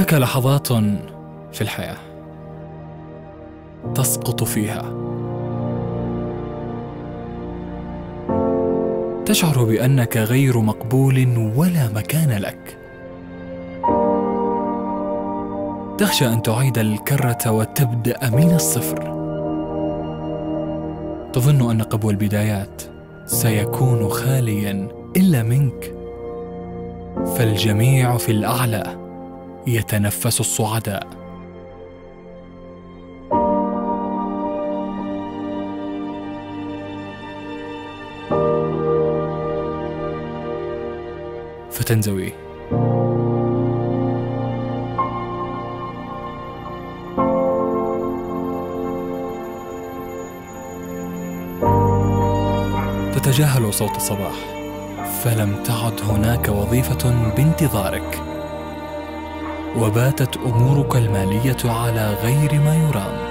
هناك لحظات في الحياة تسقط فيها. تشعر بأنك غير مقبول ولا مكان لك. تخشى أن تعيد الكرة وتبدأ من الصفر. تظن أن قبو البدايات سيكون خاليا إلا منك. فالجميع في الأعلى. يتنفس الصعداء. فتنزوي. تتجاهل صوت الصباح فلم تعد هناك وظيفة بانتظارك. وباتت أمورك المالية على غير ما يرام.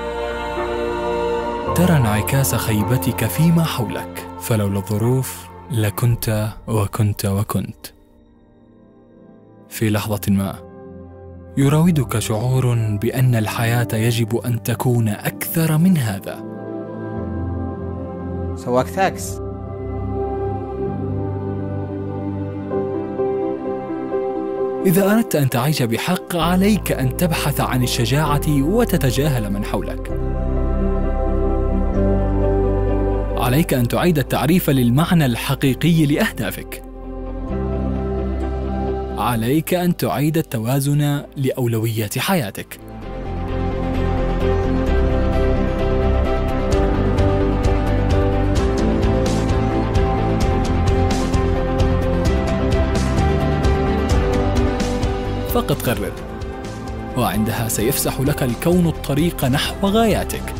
ترى انعكاس خيبتك فيما حولك. فلولا الظروف لكنت وكنت وكنت. في لحظة ما يراودك شعور بأن الحياة يجب أن تكون أكثر من هذا. سواق تاكس إذا أردت أن تعيش بحق عليك أن تبحث عن الشجاعة وتتجاهل من حولك. عليك أن تعيد التعريف للمعنى الحقيقي لأهدافك. عليك أن تعيد التوازن لأولويات حياتك. فقط قرر. وعندها سيفسح لك الكون الطريق نحو غاياتك.